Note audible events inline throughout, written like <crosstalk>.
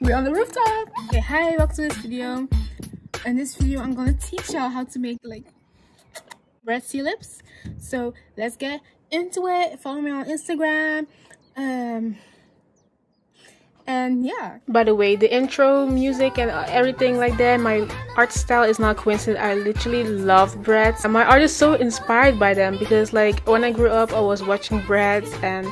We're on the rooftop. Okay, hi, welcome to this video. In this video, I'm gonna teach y'all how to make like Bratzy lips. So let's get into it. Follow me on Instagram. Um, and yeah by the way the intro music and everything like that my art style is not coincident i literally love Bratz and my art is so inspired by them because like when i grew up i was watching Bratz and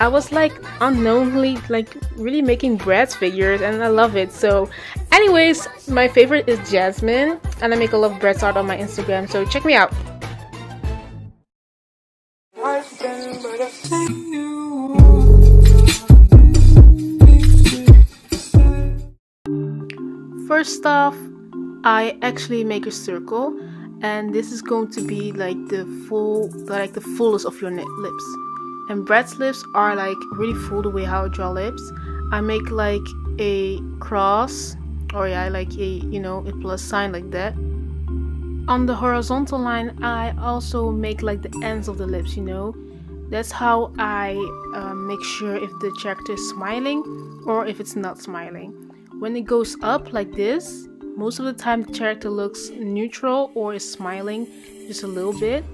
i was like unknowingly like really making Bratz figures and i love it. So anyways my favorite is Yasmin and i make a lot of Bratz art on my instagram so check me out. First off, I actually make a circle and this is going to be like the full like the fullest of your lips and Bratz's lips are like really full the way how I draw lips. I make like a cross or yeah like a you know a plus sign like that. On the horizontal line I also make like the ends of the lips you know? That's how I uh, make sure if the character is smiling or if it's not smiling. When it goes up like this, most of the time the character looks neutral or is smiling just a little bit.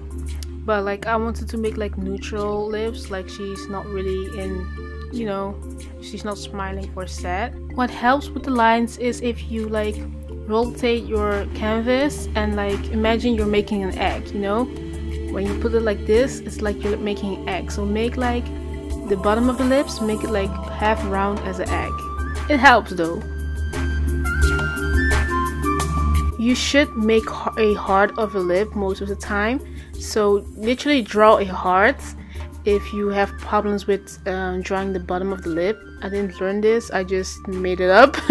But like I wanted to make like neutral lips, like she's not really in, you know, she's not smiling or sad. What helps with the lines is if you like rotate your canvas and like imagine you're making an egg, you know? When you put it like this, it's like you're making an egg. So make like the bottom of the lips, make it like half round as an egg. It helps though. you should make a heart of a lip most of the time so literally draw a heart if you have problems with uh, drawing the bottom of the lip. I didn't learn this i just made it up. <laughs>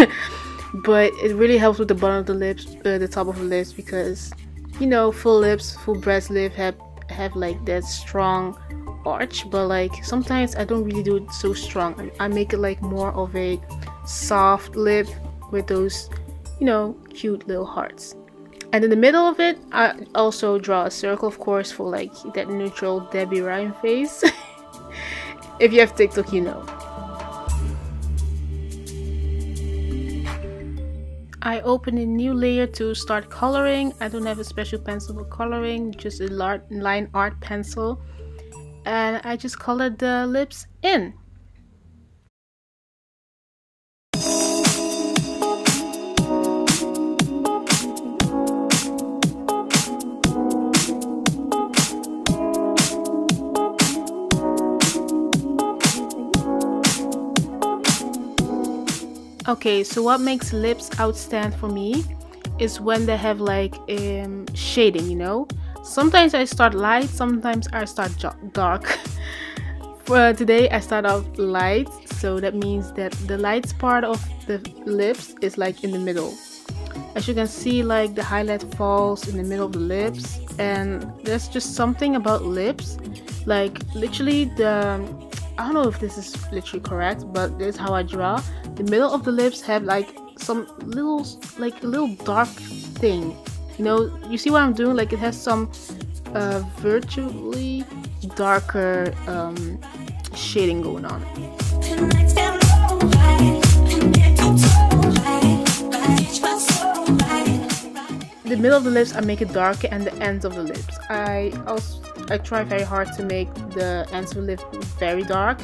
But it really helps with the bottom of the lips uh, the top of the lips because you know full lips full Bratz lip have have like that strong arch. But like sometimes i don't really do it so strong. I make it like more of a soft lip with those you know, cute little hearts. And in the middle of it, I also draw a circle, of course, for like that neutral Debby Ryan face. <laughs> if you have TikTok, you know. I open a new layer to start coloring. I don't have a special pencil for coloring, just a line art pencil. And I just colored the lips in. Okay, so what makes lips outstand for me is when they have like um, shading, you know? Sometimes I start light, sometimes I start dark. <laughs> for today I start off light, so that means that the light part of the lips is like in the middle. As you can see, like the highlight falls in the middle of the lips, and there's just something about lips. Like literally the I don't know if this is literally correct, but this is how I draw. The middle of the lips have like some little, like a little dark thing. You know, you see what I'm doing? Like it has some uh, virtually darker um, shading going on. The middle of the lips I make it darker and the ends of the lips. I also I try very hard to make the ends of the lip very dark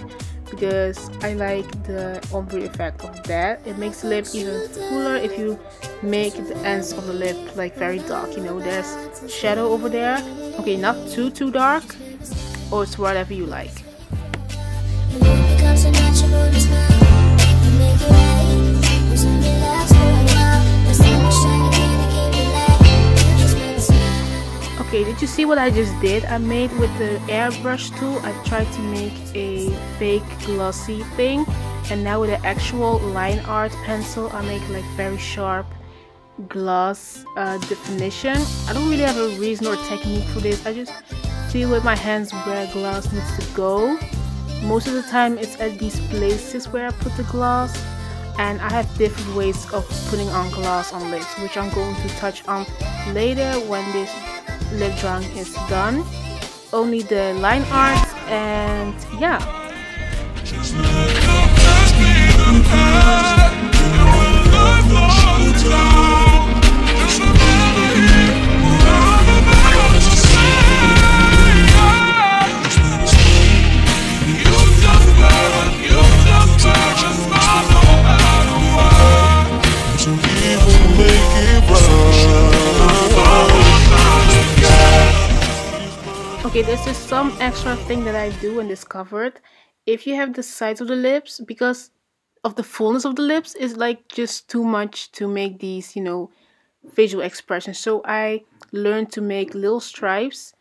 because I like the ombre effect of that. It makes the lip even fuller if you make the ends of the lip like very dark. You know, there's shadow over there. Okay, not too too dark, or it's whatever you like. Okay, did you see what I just did? I made with the airbrush tool, I tried to make a fake glossy thing and now with the actual line art pencil, I make like very sharp gloss uh, definition. I don't really have a reason or technique for this, I just feel with my hands where gloss needs to go. Most of the time it's at these places where I put the gloss and I have different ways of putting on gloss on lips which I'm going to touch on later when this lip drawing is done. Only the line art and yeah. There's just some extra thing that I do and discovered. If you have the sides of the lips, because of the fullness of the lips, is like just too much to make these, you know, visual expressions. So I learned to make little stripes.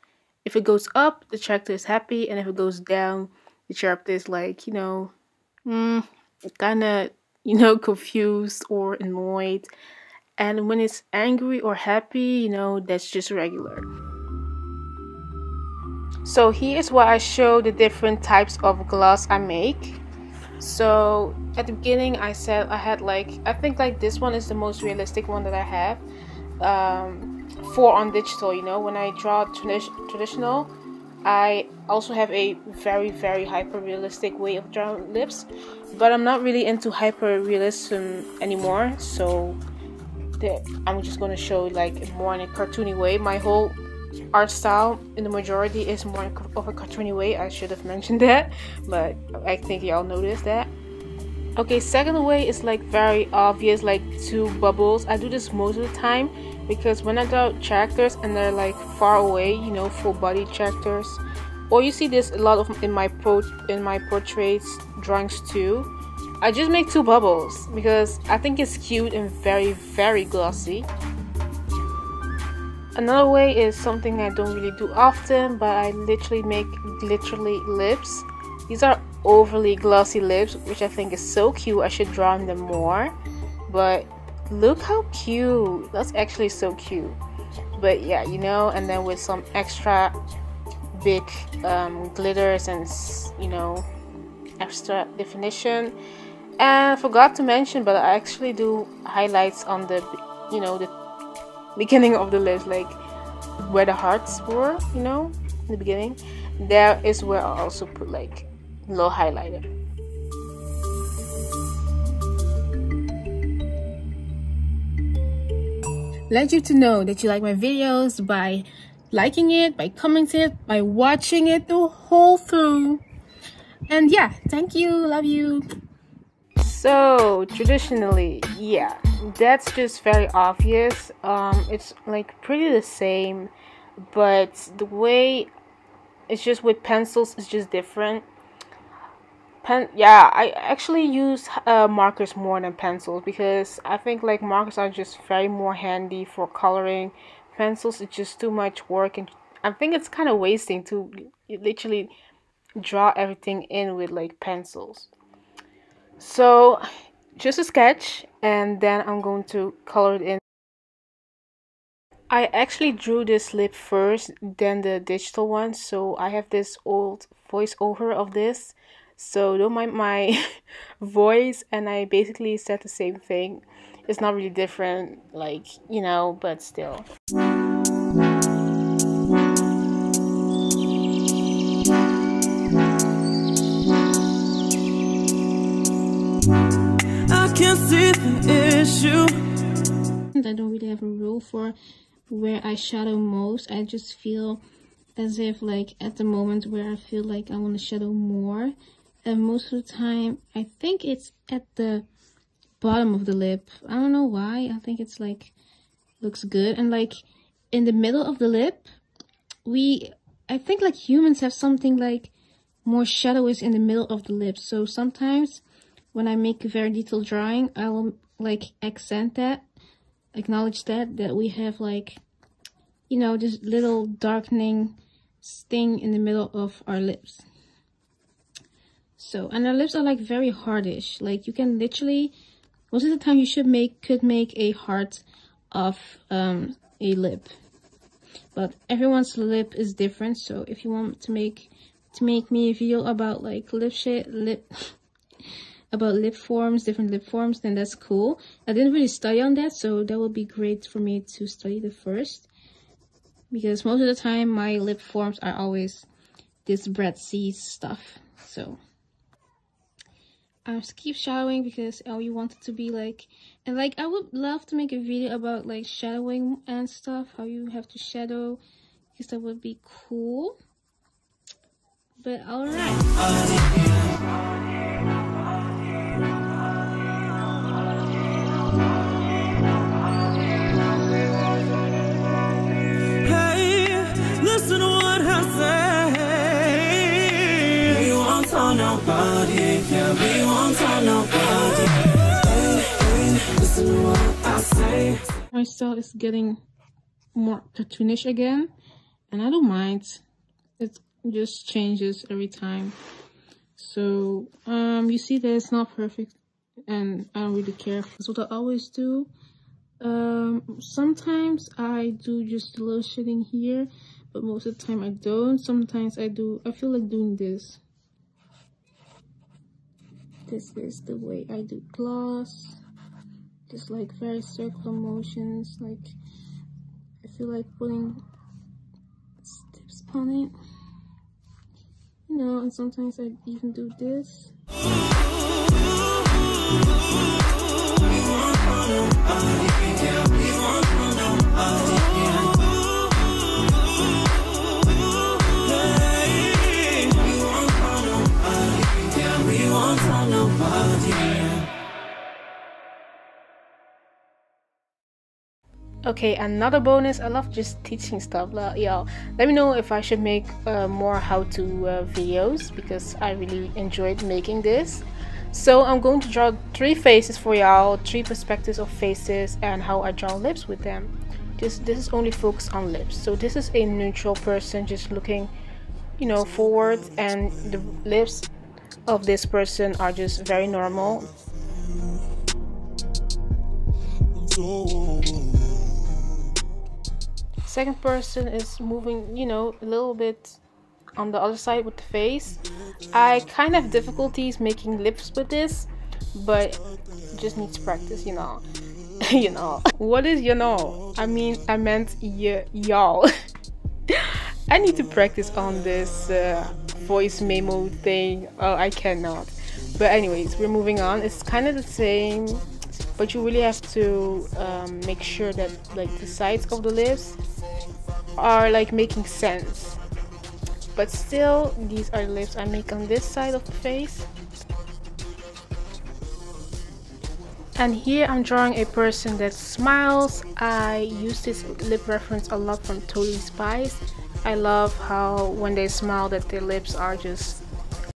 If it goes up, the character is happy, and if it goes down, the character is like, you know, mm, kind of, you know, <laughs> confused or annoyed. And when it's angry or happy, you know, that's just regular. So here is what I show the different types of gloss I make. So at the beginning I said I had like, I think like this one is the most realistic one that I have. Um, for on digital, you know, when I draw tradi traditional, I also have a very very hyper realistic way of drawing lips, but I'm not really into hyper realism anymore. So I'm just gonna show like more in a cartoony way. My whole art style in the majority is more of a cartoony way. I should have mentioned <laughs> that, but I think y'all noticed that. Okay, second way is like very obvious, like two bubbles. I do this most of the time because when I draw characters and they're like far away, you know, full body characters, or you see this a lot of in my pro in my portraits drawings too. I just make two bubbles because I think it's cute and very very glossy. Another way is something I don't really do often, but I literally make literally lips. These are overly glossy lips, which I think is so cute. I should draw on them more, but look how cute. That's actually so cute. But yeah, you know, and then with some extra big um, glitters and you know extra definition. And I forgot to mention, but I actually do highlights on the you know the beginning of the list, like where the hearts were, you know, in the beginning. There is where I also put like little highlighter. Let you to know that you like my videos by liking it, by commenting it, by watching it the whole through. And yeah, thank you, love you. So traditionally, yeah, that's just very obvious. Um, it's like pretty the same, but the way it's just with pencils is just different. Pen, yeah, I actually use uh, markers more than pencils because I think like markers are just very more handy for coloring. Pencils it's just too much work, and I think it's kind of wasting to literally draw everything in with like pencils. So just a sketch and then I'm going to color it in. I actually drew this lip first then the digital one so I have this old voiceover of this. So don't mind my <laughs> voice and I basically said the same thing. It's not really different like you know but still issue. I don't really have a rule for where I shadow most. I just feel as if like at the moment where I feel like I want to shadow more. And most of the time, I think it's at the bottom of the lip. I don't know why. I think it's like, looks good. And like in the middle of the lip, we, I think like humans have something like more shadow is in the middle of the lip. So sometimes when I make a very detailed drawing, I will like accent that, acknowledge that, that we have like, you know, this little darkening thing in the middle of our lips. So, and our lips are like very hardish. Like you can literally, most of the time you should make, could make a heart of um, a lip. But everyone's lip is different. So if you want to make, to make me a video about like lip shade, lip, about lip forms, different lip forms, then that's cool. I didn't really study on that, so that would be great for me to study the first. Because most of the time, my lip forms are always this Bratz stuff. So, um, I just keep shadowing because all you want it to be like... And like, I would love to make a video about like shadowing and stuff, how you have to shadow, because that would be cool. But alright. Style is getting more cartoonish again and I don't mind. It just changes every time. So um you see that it's not perfect and I don't really care. That's what I always do. Um sometimes I do just a little shading here but most of the time I don't. Sometimes I do I feel like doing this. This is the way I do gloss just like very circular motions like I feel like putting tips on it. You know and sometimes I even do this Okay, another bonus. I love just teaching stuff. Yeah, let me know if I should make uh, more how-to uh, videos because I really enjoyed making this. So I'm going to draw three faces for y'all, three perspectives of faces, and how I draw lips with them. Just this is only focused on lips. So this is a neutral person just looking, you know, forward, and the lips of this person are just very normal. Second person is moving, you know, a little bit on the other side with the face. I kind of have difficulties making lips with this, but just needs practice, you know. <laughs> you know. What is you know? I mean, I meant y'all. <laughs> I need to practice on this uh, voice memo thing. Oh, I cannot. But anyways, we're moving on. It's kind of the same, but you really have to um, make sure that like the sides of the lips are like making sense. But still these are lips I make on this side of the face. And here I'm drawing a person that smiles. I use this lip reference a lot from Totally Spies. I love how when they smile that their lips are just